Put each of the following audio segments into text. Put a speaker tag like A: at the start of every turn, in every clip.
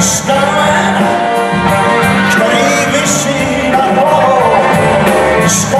A: Skyline, Skyline, the Skyline,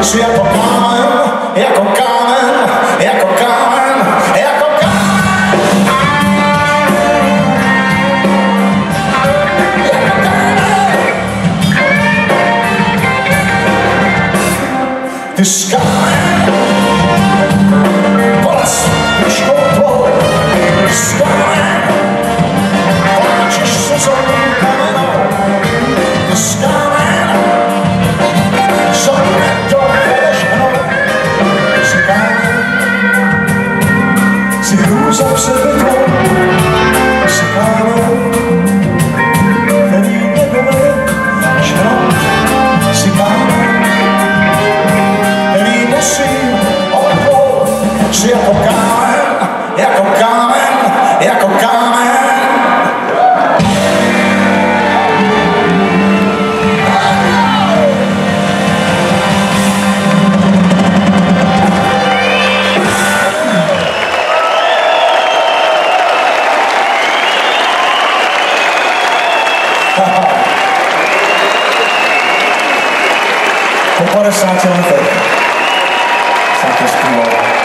A: Je viens pour prendre, et à Cocaine, et à Cocaine, et à Cocaine. Discovery, Dice jako kámen, jako kámen, jako kámen. Po 50 letech sa to.